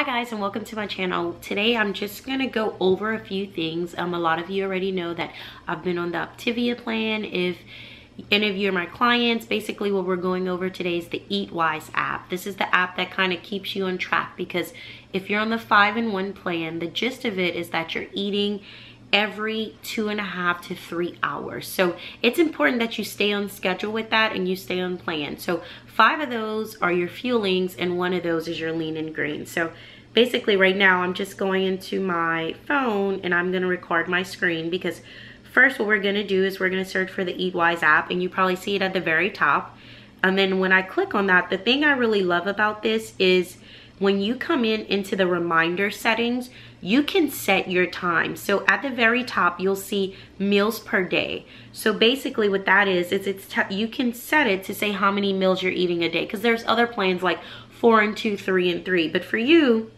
Hi guys and welcome to my channel. Today I'm just gonna go over a few things. Um, a lot of you already know that I've been on the Optavia plan. If any of you are my clients, basically what we're going over today is the EatWise app. This is the app that kind of keeps you on track because if you're on the five in one plan, the gist of it is that you're eating every two and a half to three hours. So it's important that you stay on schedule with that and you stay on plan. So five of those are your fuelings and one of those is your lean and green. So basically right now I'm just going into my phone and I'm gonna record my screen because first what we're gonna do is we're gonna search for the EatWise app and you probably see it at the very top. And then when I click on that, the thing I really love about this is when you come in into the reminder settings, you can set your time. So at the very top, you'll see meals per day. So basically what that is, is it's you can set it to say how many meals you're eating a day because there's other plans like four and two, three and three. But for you,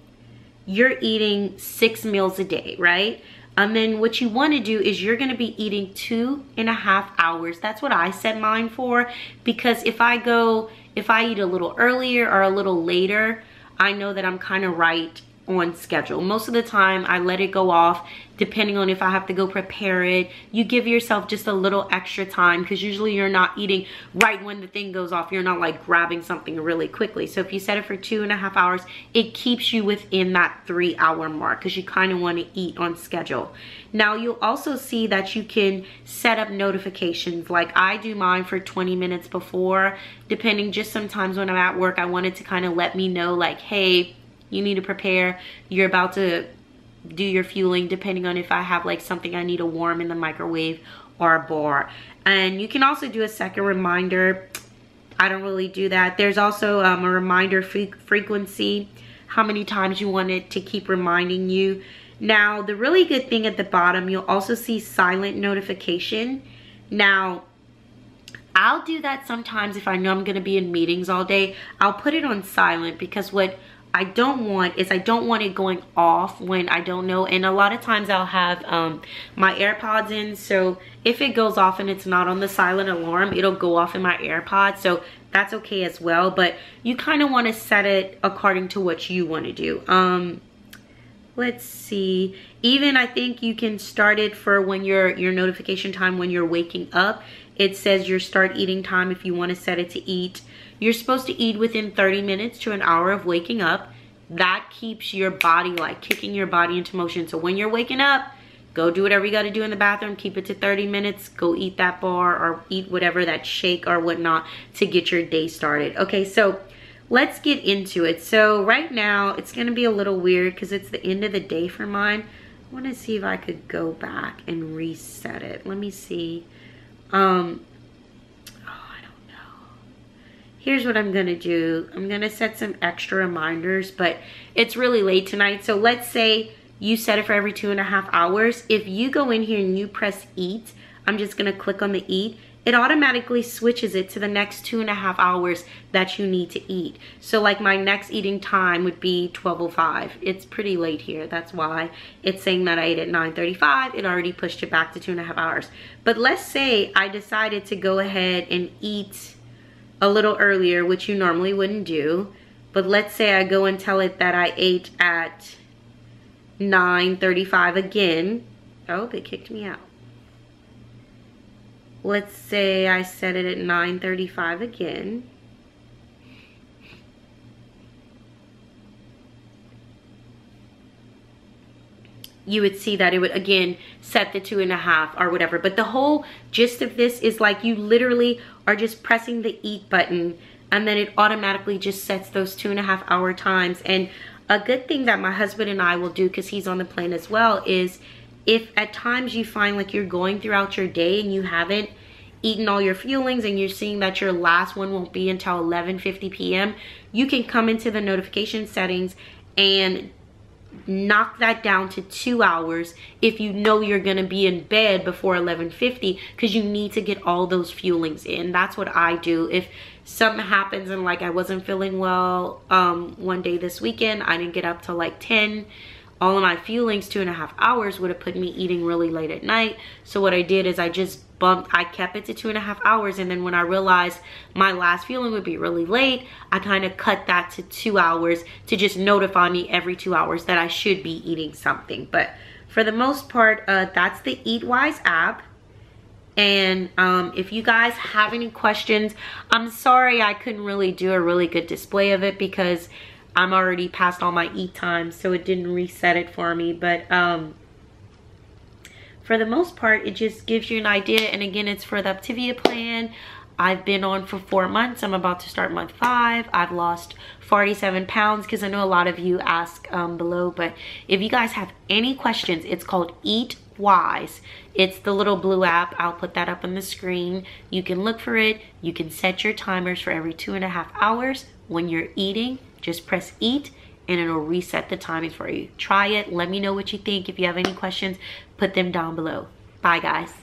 you're eating six meals a day, right? And then what you want to do is you're going to be eating two and a half hours. That's what I set mine for because if I go, if I eat a little earlier or a little later, I know that I'm kind of right on schedule. Most of the time I let it go off depending on if I have to go prepare it. You give yourself just a little extra time because usually you're not eating right when the thing goes off. You're not like grabbing something really quickly. So if you set it for two and a half hours, it keeps you within that three hour mark because you kind of want to eat on schedule. Now you'll also see that you can set up notifications like I do mine for 20 minutes before depending just sometimes when I'm at work I wanted to kind of let me know like hey you need to prepare. You're about to do your fueling depending on if I have like something I need to warm in the microwave or a bar. And you can also do a second reminder. I don't really do that. There's also um, a reminder frequency, how many times you want it to keep reminding you. Now, the really good thing at the bottom, you'll also see silent notification. Now, I'll do that sometimes if I know I'm going to be in meetings all day. I'll put it on silent because what I don't want is I don't want it going off when I don't know. And a lot of times I'll have um, my AirPods in. So if it goes off and it's not on the silent alarm, it'll go off in my AirPods. So that's okay as well. But you kind of want to set it according to what you want to do. Um, let's see. Even I think you can start it for when your your notification time when you're waking up. It says your start eating time if you want to set it to eat you're supposed to eat within 30 minutes to an hour of waking up. That keeps your body like kicking your body into motion. So when you're waking up, go do whatever you got to do in the bathroom. Keep it to 30 minutes. Go eat that bar or eat whatever, that shake or whatnot to get your day started. Okay, so let's get into it. So right now, it's going to be a little weird because it's the end of the day for mine. I want to see if I could go back and reset it. Let me see. Um, here's what I'm gonna do. I'm gonna set some extra reminders, but it's really late tonight. So let's say you set it for every two and a half hours. If you go in here and you press eat, I'm just gonna click on the eat, it automatically switches it to the next two and a half hours that you need to eat. So like my next eating time would be 12.05. It's pretty late here. That's why it's saying that I ate at 9.35. It already pushed it back to two and a half hours. But let's say I decided to go ahead and eat a little earlier, which you normally wouldn't do. But let's say I go and tell it that I ate at 9.35 again. Oh, they kicked me out. Let's say I set it at 9.35 again. You would see that it would again set the two and a half or whatever but the whole gist of this is like you literally are just pressing the eat button and then it automatically just sets those two and a half hour times and a good thing that my husband and I will do because he's on the plane as well is if at times you find like you're going throughout your day and you haven't eaten all your fuelings and you're seeing that your last one won't be until 11:50 p.m. you can come into the notification settings and knock that down to two hours if you know you're gonna be in bed before 11.50 because you need to get all those fuelings in. That's what i do. If something happens and like i wasn't feeling well um one day this weekend i didn't get up till like 10 all of my fuelings two and a half hours would have put me eating really late at night. So what I did is I just bumped, I kept it to two and a half hours. And then when I realized my last fueling would be really late, I kind of cut that to two hours to just notify me every two hours that I should be eating something. But for the most part, uh, that's the Eatwise app. And um, if you guys have any questions, I'm sorry I couldn't really do a really good display of it because I'm already past all my eat times, so it didn't reset it for me. But um, for the most part, it just gives you an idea. And again, it's for the Optavia plan. I've been on for four months. I'm about to start month five. I've lost 47 pounds because I know a lot of you ask um, below. But if you guys have any questions, it's called Eat Wise. It's the little blue app. I'll put that up on the screen. You can look for it. You can set your timers for every two and a half hours when you're eating just press eat and it'll reset the timings for you. Try it. Let me know what you think. If you have any questions, put them down below. Bye, guys.